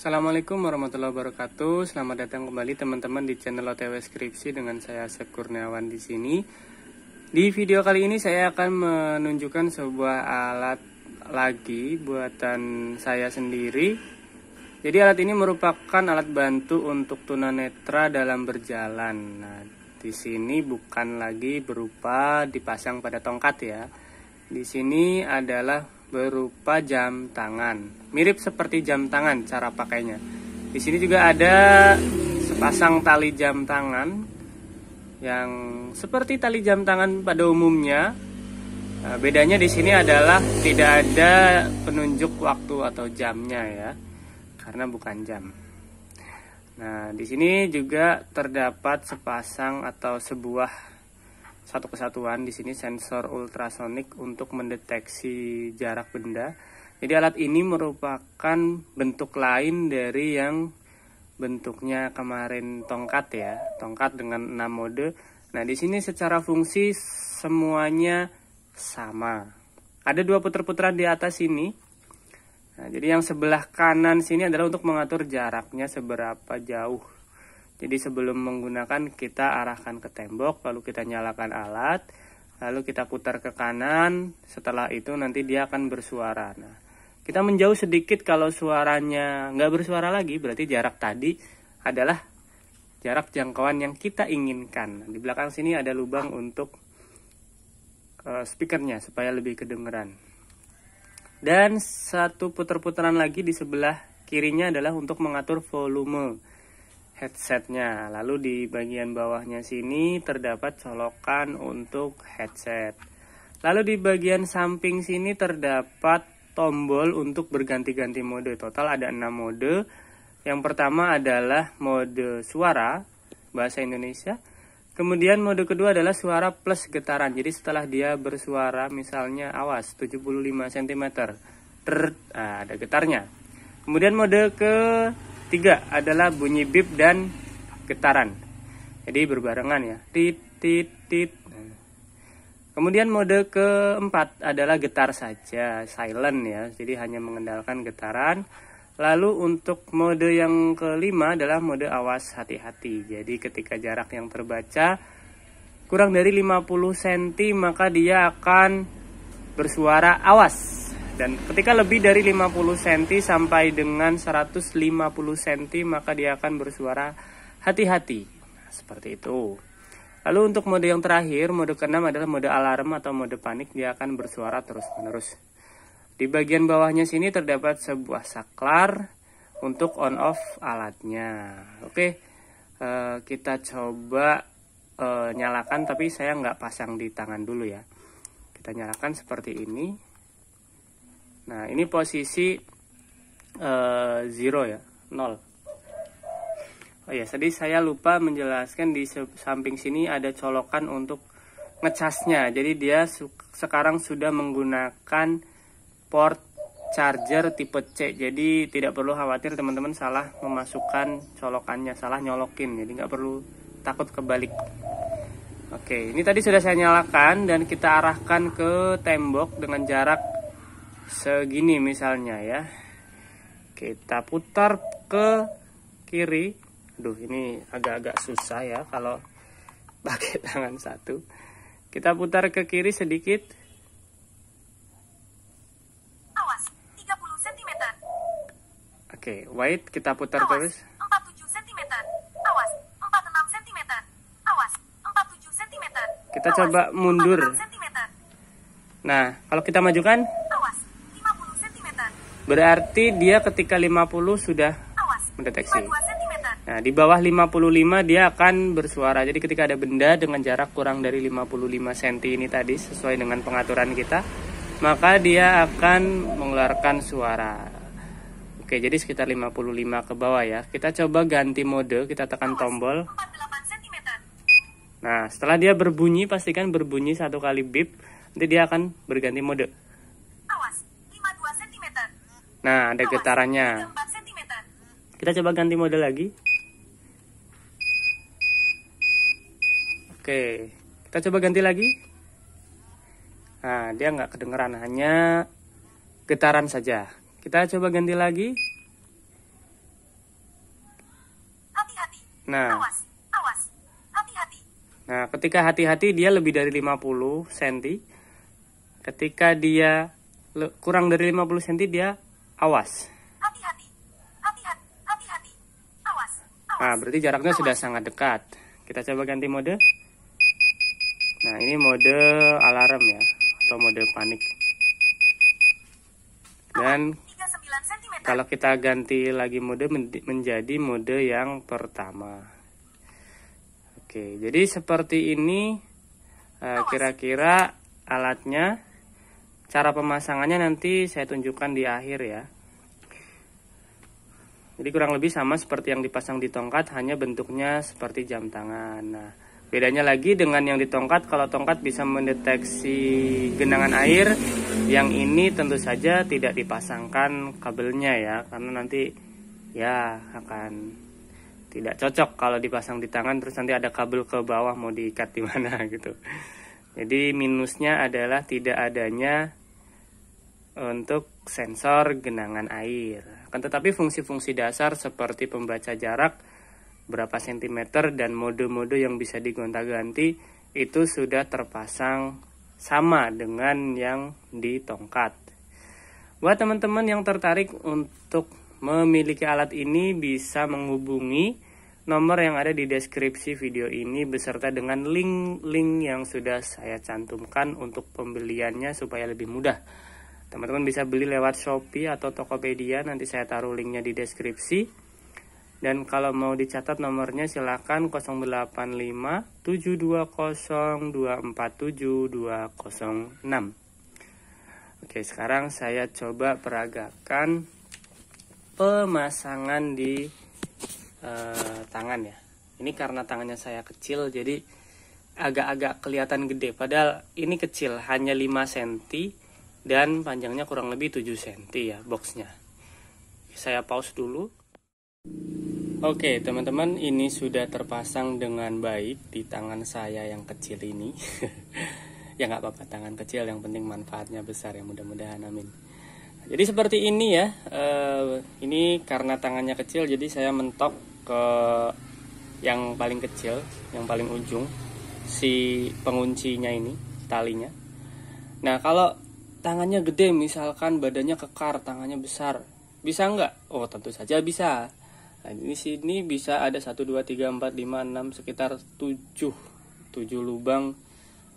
Assalamualaikum warahmatullahi wabarakatuh. Selamat datang kembali teman-teman di channel OTW Skripsi dengan saya Asep Kurniawan di sini. Di video kali ini saya akan menunjukkan sebuah alat lagi buatan saya sendiri. Jadi alat ini merupakan alat bantu untuk tunanetra dalam berjalan. Nah, di sini bukan lagi berupa dipasang pada tongkat ya. Di sini adalah berupa jam tangan. Mirip seperti jam tangan cara pakainya. Di sini juga ada sepasang tali jam tangan yang seperti tali jam tangan pada umumnya. Nah, bedanya di sini adalah tidak ada penunjuk waktu atau jamnya ya, karena bukan jam. Nah, di sini juga terdapat sepasang atau sebuah satu kesatuan di sini sensor ultrasonik untuk mendeteksi jarak benda. Jadi alat ini merupakan bentuk lain dari yang bentuknya kemarin tongkat ya, tongkat dengan 6 mode. Nah, di sini secara fungsi semuanya sama. Ada dua putar-putaran di atas ini. Nah, jadi yang sebelah kanan sini adalah untuk mengatur jaraknya seberapa jauh jadi sebelum menggunakan kita arahkan ke tembok, lalu kita nyalakan alat, lalu kita putar ke kanan. Setelah itu nanti dia akan bersuara. Nah, kita menjauh sedikit kalau suaranya nggak bersuara lagi, berarti jarak tadi adalah jarak jangkauan yang kita inginkan. Di belakang sini ada lubang untuk uh, speakernya supaya lebih kedengeran. Dan satu putar-putaran lagi di sebelah kirinya adalah untuk mengatur volume headsetnya. Lalu di bagian bawahnya sini terdapat colokan untuk headset. Lalu di bagian samping sini terdapat tombol untuk berganti-ganti mode. Total ada 6 mode. Yang pertama adalah mode suara bahasa Indonesia. Kemudian mode kedua adalah suara plus getaran. Jadi setelah dia bersuara misalnya awas 75 cm ter ada getarnya. Kemudian mode ke Tiga adalah bunyi bip dan getaran. Jadi berbarengan ya. Tit tit tit. Kemudian mode keempat adalah getar saja, silent ya. Jadi hanya mengendalikan getaran. Lalu untuk mode yang kelima adalah mode awas hati-hati. Jadi ketika jarak yang terbaca kurang dari 50 cm maka dia akan bersuara awas dan ketika lebih dari 50 cm sampai dengan 150 cm maka dia akan bersuara hati-hati. Nah, seperti itu. Lalu untuk mode yang terakhir, mode keenam adalah mode alarm atau mode panik, dia akan bersuara terus-menerus. Di bagian bawahnya sini terdapat sebuah saklar untuk on off alatnya. Oke, eh, kita coba eh, nyalakan tapi saya nggak pasang di tangan dulu ya. Kita nyalakan seperti ini. Nah, ini posisi uh, zero ya, nol. Oh ya, tadi saya lupa menjelaskan di samping sini ada colokan untuk ngecasnya. Jadi dia sekarang sudah menggunakan port charger tipe C. Jadi tidak perlu khawatir teman-teman salah memasukkan colokannya, salah nyolokin. Jadi nggak perlu takut kebalik. Oke, ini tadi sudah saya nyalakan dan kita arahkan ke tembok dengan jarak segini misalnya ya. Kita putar ke kiri. Aduh ini agak-agak susah ya kalau pakai tangan satu. Kita putar ke kiri sedikit. Awas 30 cm oke wait kita putar awas, terus. 47 cm awas 46 cm awas 47 cm kita awas, coba mundur. cm. nah kalau kita majukan Berarti dia ketika 50 sudah mendeteksi. Nah, di bawah 55 dia akan bersuara. Jadi ketika ada benda dengan jarak kurang dari 55 cm ini tadi sesuai dengan pengaturan kita, maka dia akan mengeluarkan suara. Oke, jadi sekitar 55 ke bawah ya. Kita coba ganti mode, kita tekan tombol. Nah, setelah dia berbunyi, pastikan berbunyi satu kali bip, nanti dia akan berganti mode. Nah, ada getarannya. Kita coba ganti mode lagi. Oke, kita coba ganti lagi. Nah, dia nggak kedengeran, hanya getaran saja. Kita coba ganti lagi. Nah, Awas, awas. Hati-hati. nah ketika hati-hati dia lebih dari 50 cm. Ketika dia kurang dari 50 cm dia awas. Hati-hati. Hati-hati. Hati-hati. Awas, awas. Nah, berarti jaraknya sudah sangat dekat. Kita coba ganti mode. Nah, ini mode alarm ya, atau mode panik. Dan 39 cm. kalau kita ganti lagi mode men- menjadi mode yang pertama. Oke, jadi seperti ini eh, kira-kira alatnya. Cara pemasangannya nanti saya tunjukkan di akhir ya. Jadi kurang lebih sama seperti yang dipasang di tongkat, hanya bentuknya seperti jam tangan. Nah, bedanya lagi dengan yang di tongkat, kalau tongkat bisa mendeteksi genangan air, yang ini tentu saja tidak dipasangkan kabelnya ya, karena nanti ya akan tidak cocok kalau dipasang di tangan terus nanti ada kabel ke bawah mau diikat di mana gitu. Jadi minusnya adalah tidak adanya untuk sensor genangan air. Akan tetapi fungsi-fungsi dasar seperti pembaca jarak berapa sentimeter dan mode-mode yang bisa digonta-ganti itu sudah terpasang sama dengan yang di tongkat. Buat teman-teman yang tertarik untuk memiliki alat ini bisa menghubungi nomor yang ada di deskripsi video ini beserta dengan link-link yang sudah saya cantumkan untuk pembeliannya supaya lebih mudah. Teman-teman bisa beli lewat Shopee atau Tokopedia, nanti saya taruh linknya di deskripsi. Dan kalau mau dicatat nomornya silakan 085 720 247 206. Oke, sekarang saya coba peragakan pemasangan di eh, tangan ya. Ini karena tangannya saya kecil jadi agak-agak kelihatan gede. Padahal ini kecil, hanya 5 cm dan panjangnya kurang lebih 7 cm ya boxnya. Saya pause dulu. Oke teman-teman ini sudah terpasang dengan baik di tangan saya yang kecil ini Ya nggak apa-apa tangan kecil yang penting manfaatnya besar ya mudah-mudahan amin Jadi seperti ini ya eh, Ini karena tangannya kecil jadi saya mentok ke yang paling kecil Yang paling ujung Si penguncinya ini talinya Nah kalau tangannya gede misalkan badannya kekar tangannya besar Bisa nggak? Oh tentu saja bisa Nah, di sini bisa ada 1 2 3 4 5 6 sekitar 7 7 lubang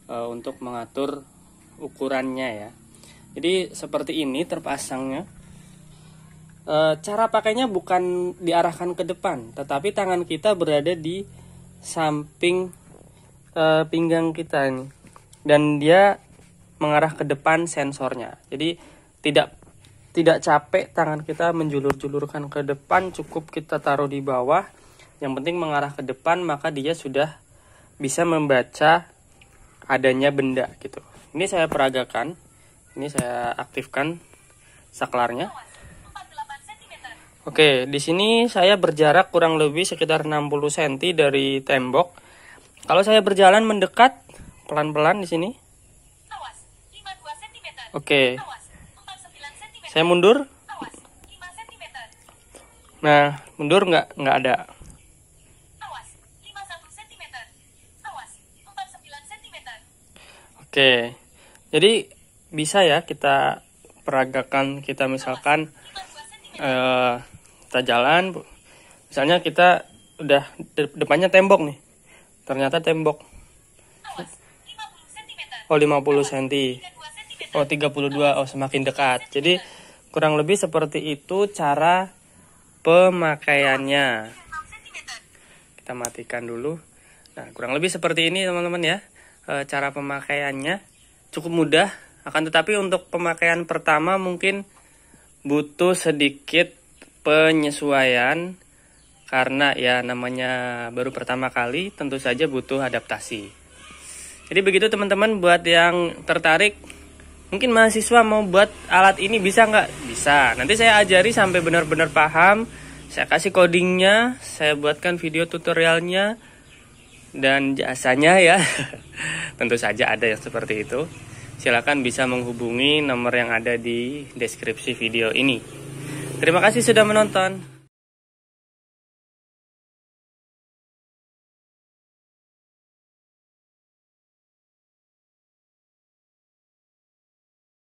e, untuk mengatur ukurannya ya. Jadi seperti ini terpasangnya. E, cara pakainya bukan diarahkan ke depan, tetapi tangan kita berada di samping e, pinggang kita ini. Dan dia mengarah ke depan sensornya. Jadi tidak tidak capek tangan kita menjulur-julurkan ke depan cukup kita taruh di bawah. Yang penting mengarah ke depan maka dia sudah bisa membaca adanya benda gitu. Ini saya peragakan ini saya aktifkan saklarnya. Oke di sini saya berjarak kurang lebih sekitar 60 cm dari tembok. Kalau saya berjalan mendekat pelan-pelan di sini oke saya mundur. Nah, mundur nggak nggak ada. Oke, jadi bisa ya kita peragakan kita misalkan eh, kita jalan, misalnya kita udah depannya tembok nih, ternyata tembok. Oh 50 cm. Oh 32, oh semakin dekat. Jadi kurang lebih seperti itu cara pemakaiannya. Kita matikan dulu. Nah, kurang lebih seperti ini teman-teman ya. E, cara pemakaiannya cukup mudah, akan tetapi untuk pemakaian pertama mungkin butuh sedikit penyesuaian karena ya namanya baru pertama kali tentu saja butuh adaptasi. Jadi begitu teman-teman buat yang tertarik mungkin mahasiswa mau buat alat ini bisa nggak? Bisa. Nanti saya ajari sampai benar-benar paham. Saya kasih codingnya, saya buatkan video tutorialnya dan jasanya ya. Tentu saja ada yang seperti itu. Silakan bisa menghubungi nomor yang ada di deskripsi video ini. Terima kasih sudah menonton.